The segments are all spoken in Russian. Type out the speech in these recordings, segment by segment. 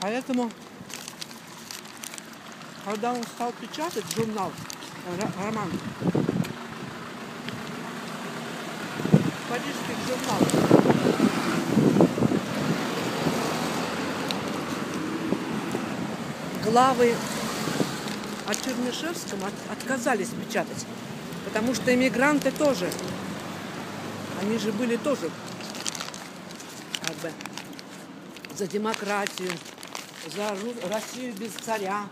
Поэтому, когда он стал печатать журнал, э, ро- роман, парижских журналов, главы о Чернышевском от- отказались печатать. Потому что иммигранты тоже, они же были тоже как бы за демократию, за Россию без царя.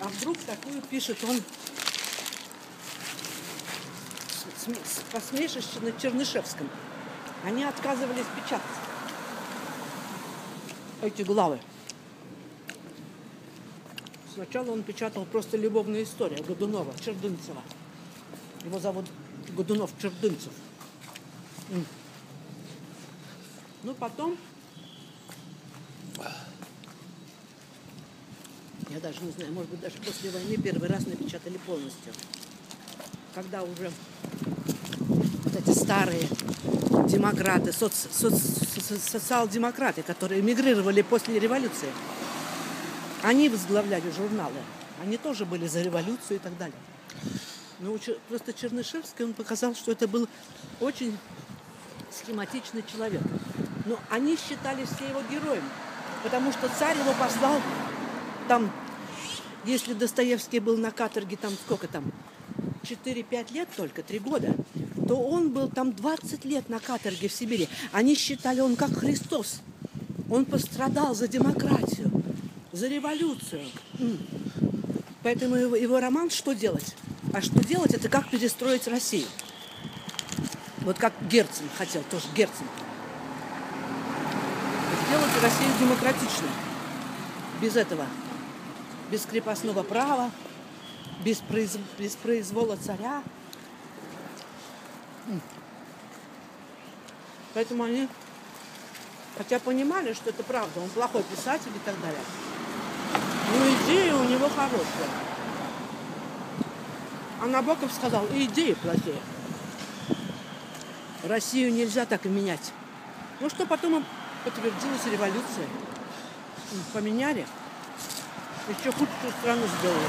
А вдруг такую пишет он посмешище над Чернышевском. Они отказывались печатать эти главы. Сначала он печатал просто любовную историю Годунова, Чердынцева. Его зовут Годунов Чердынцев. Ну, потом... Я даже не знаю, может быть, даже после войны первый раз напечатали полностью. Когда уже вот эти старые демократы, соц- соц- со- социал-демократы, которые эмигрировали после революции, они возглавляли журналы. Они тоже были за революцию и так далее. Но у Чер- просто Чернышевский, он показал, что это был очень схематичный человек. Но они считали все его героем, потому что царь его послал там, если Достоевский был на каторге, там сколько там, 4-5 лет только, 3 года, то он был там 20 лет на каторге в Сибири. Они считали, он как Христос. Он пострадал за демократию, за революцию. Поэтому его, его роман «Что делать?» А что делать, это как перестроить Россию. Вот как Герцен хотел, тоже Герцен. Сделать Россию демократичной. Без этого. Без крепостного права, без, произ- без произвола царя. Поэтому они, хотя понимали, что это правда, он плохой писатель и так далее. Но идея у него хорошая. А Набоков сказал, и идеи плохие. Россию нельзя так и менять. Ну что потом подтвердилась революция. Поменяли. Еще худшую страну сделали.